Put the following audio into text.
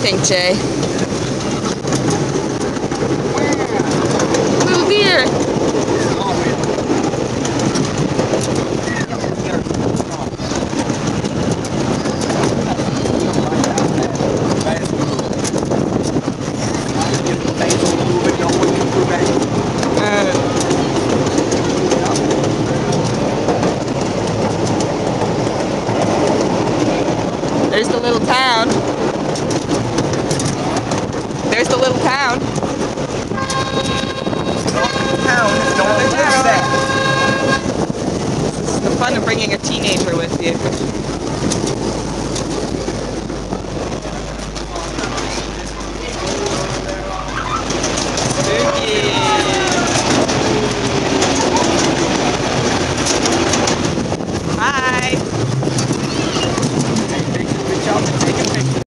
Jay. Little deer. Uh, There's the little town. The little town. This is the fun of bringing a teenager with you. Spooky.